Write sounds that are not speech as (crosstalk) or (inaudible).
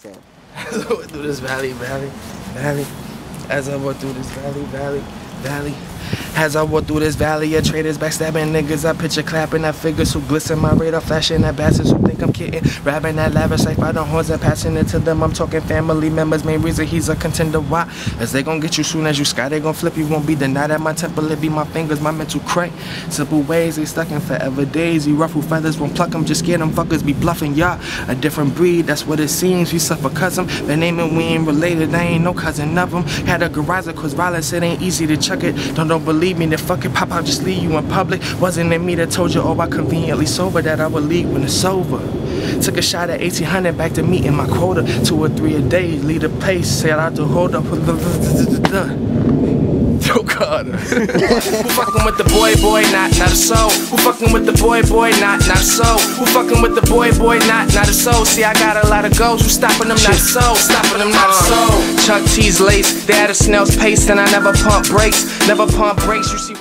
So, as I went through this valley, valley, valley, as I went through this valley, valley, valley. As I walk through this valley of traders, backstabbing niggas, I picture clapping at figures who glisten my radar, flashing at bastards who think I'm kidding. Rapping that lavish life by the horns and passing it to them. I'm talking family members, main reason he's a contender. Why? As they gon' get you soon as you sky, they gon' flip you, won't be denied at my temple. It be my fingers, my mental crank. Simple ways, they stuck in forever days. You ruffle feathers, won't pluck them, just scared them fuckers be bluffing. Y'all a different breed, that's what it seems. We suffer cousin, their name and we ain't related, I ain't no cousin of them. Had a garage, cause violence, it ain't easy to chuck it. Don't, don't believe me, then fuck it, pop out, just leave you in public. Wasn't it me that told you, oh, I conveniently sober, that I would leave when it's over. Took a shot at 1800 back to meeting my quota. Two or three a day, lead a pace, said I to hold up. (laughs) Carter. (laughs) Who fucking with the boy, boy, not, not a soul? Who fucking with the boy, boy, not, not a soul? Who fucking with the boy, boy, not, not a soul? See, I got a lot of goals, who stopping them, not a soul? Stopping them, not a soul. Chuck cheese lace, they had a snail's pace, and I never pump brakes, never pump brakes, you see.